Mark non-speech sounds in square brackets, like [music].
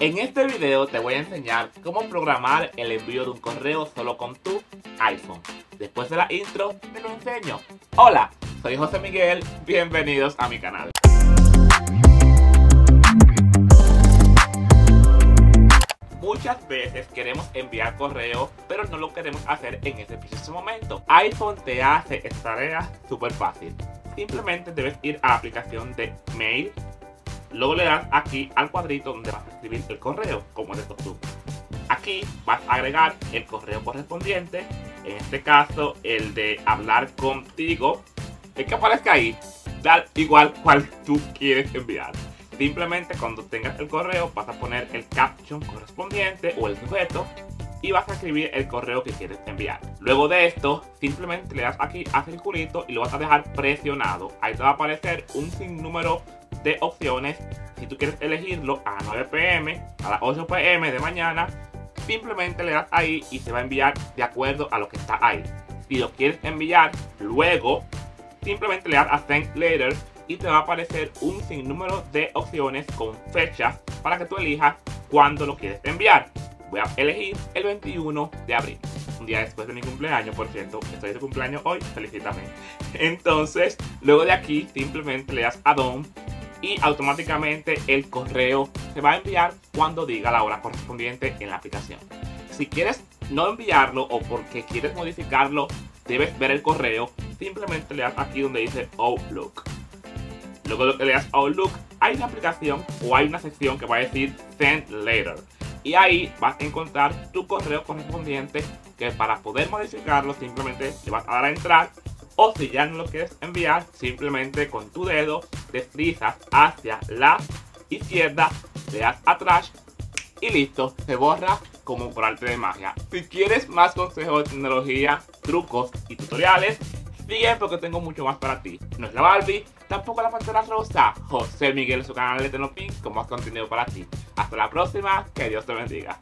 En este video te voy a enseñar cómo programar el envío de un correo solo con tu iPhone. Después de la intro te lo enseño. Hola, soy José Miguel, bienvenidos a mi canal. Muchas veces queremos enviar correo, pero no lo queremos hacer en ese preciso momento. iPhone te hace esta tarea súper fácil. Simplemente debes ir a la aplicación de Mail Luego le das aquí al cuadrito donde vas a escribir el correo, como de costumbre. Aquí vas a agregar el correo correspondiente, en este caso el de hablar contigo. El que aparezca ahí, da igual cual tú quieres enviar. Simplemente cuando tengas el correo vas a poner el caption correspondiente o el sujeto y vas a escribir el correo que quieres enviar. Luego de esto, simplemente le das aquí a circulito y lo vas a dejar presionado. Ahí te va a aparecer un sinnúmero de opciones. Si tú quieres elegirlo a las 9 pm, a las 8 pm de mañana, simplemente le das ahí y se va a enviar de acuerdo a lo que está ahí. Si lo quieres enviar luego, simplemente le das a Send Later y te va a aparecer un sinnúmero de opciones con fechas para que tú elijas cuándo lo quieres enviar. Voy a elegir el 21 de abril, un día después de mi cumpleaños, por cierto, estoy de cumpleaños hoy, felicítame. [laughs] Entonces, luego de aquí, simplemente le das a Done y automáticamente el correo se va a enviar cuando diga la hora correspondiente en la aplicación. Si quieres no enviarlo o porque quieres modificarlo, debes ver el correo, simplemente le das aquí donde dice Outlook. Luego de que le das Outlook, hay una aplicación o hay una sección que va a decir Send Later. Y ahí vas a encontrar tu correo correspondiente que para poder modificarlo simplemente le vas a dar a entrar o si ya no lo quieres enviar, simplemente con tu dedo deslizas hacia la izquierda, le das atrás y listo, se borra como por arte de magia. Si quieres más consejos de tecnología, trucos y tutoriales, sigue porque tengo mucho más para ti. No es la Barbie, tampoco la Pantera Rosa. José Miguel, su canal de Tenopin, con más contenido para ti. Hasta la próxima, que Dios te bendiga.